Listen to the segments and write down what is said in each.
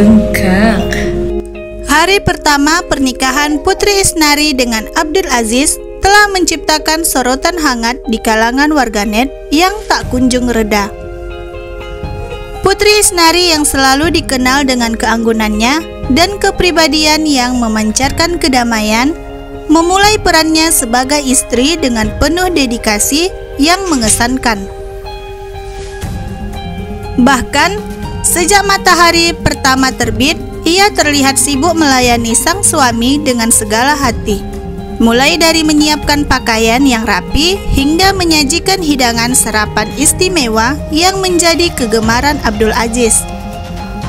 bengkak. Hari pertama pernikahan Putri Isnari dengan Abdul Aziz telah menciptakan sorotan hangat di kalangan warganet yang tak kunjung reda. Putri Isnari yang selalu dikenal dengan keanggunannya dan kepribadian yang memancarkan kedamaian, memulai perannya sebagai istri dengan penuh dedikasi yang mengesankan. Bahkan, sejak matahari pertama terbit, ia terlihat sibuk melayani sang suami dengan segala hati. Mulai dari menyiapkan pakaian yang rapi hingga menyajikan hidangan sarapan istimewa yang menjadi kegemaran Abdul Aziz.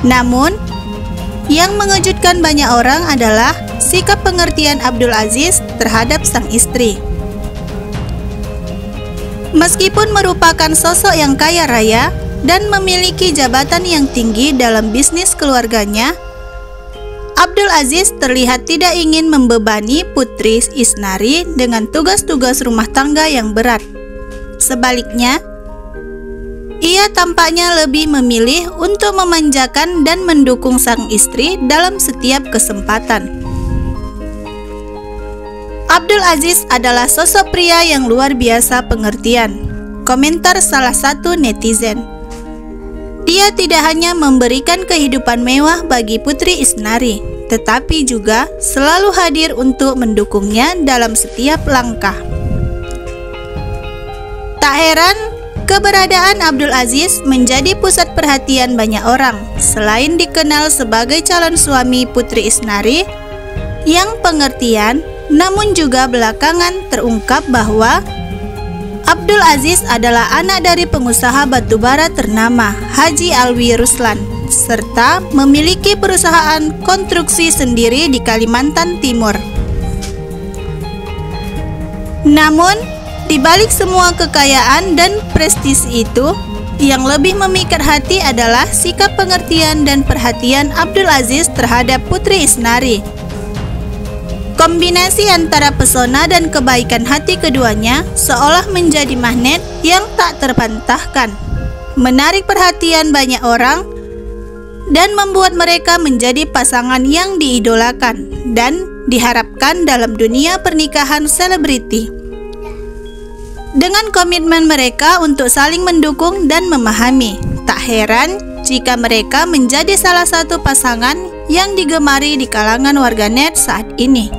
Namun, yang mengejutkan banyak orang adalah sikap pengertian Abdul Aziz terhadap sang istri. Meskipun merupakan sosok yang kaya raya, dan memiliki jabatan yang tinggi dalam bisnis keluarganya, Abdul Aziz terlihat tidak ingin membebani putri Isnari dengan tugas-tugas rumah tangga yang berat. Sebaliknya, ia tampaknya lebih memilih untuk memanjakan dan mendukung sang istri dalam setiap kesempatan. Abdul Aziz adalah sosok pria yang luar biasa pengertian. Komentar salah satu netizen. Dia tidak hanya memberikan kehidupan mewah bagi Putri Isnari, tetapi juga selalu hadir untuk mendukungnya dalam setiap langkah. Tak heran, keberadaan Abdul Aziz menjadi pusat perhatian banyak orang. Selain dikenal sebagai calon suami Putri Isnari yang pengertian, namun juga belakangan terungkap bahwa Abdul Aziz adalah anak dari pengusaha batubara ternama Haji Alwi Ruslan serta memiliki perusahaan konstruksi sendiri di Kalimantan Timur. Namun, di balik semua kekayaan dan prestis itu, yang lebih memikat hati adalah sikap pengertian dan perhatian Abdul Aziz terhadap Putri Isnari Kombinasi antara pesona dan kebaikan hati keduanya seolah menjadi magnet yang tak terpantahkan, menarik perhatian banyak orang dan membuat mereka menjadi pasangan yang diidolakan dan diharapkan dalam dunia pernikahan selebriti. Dengan komitmen mereka untuk saling mendukung dan memahami, tak heran jika mereka menjadi salah satu pasangan yang digemari di kalangan warganet saat ini.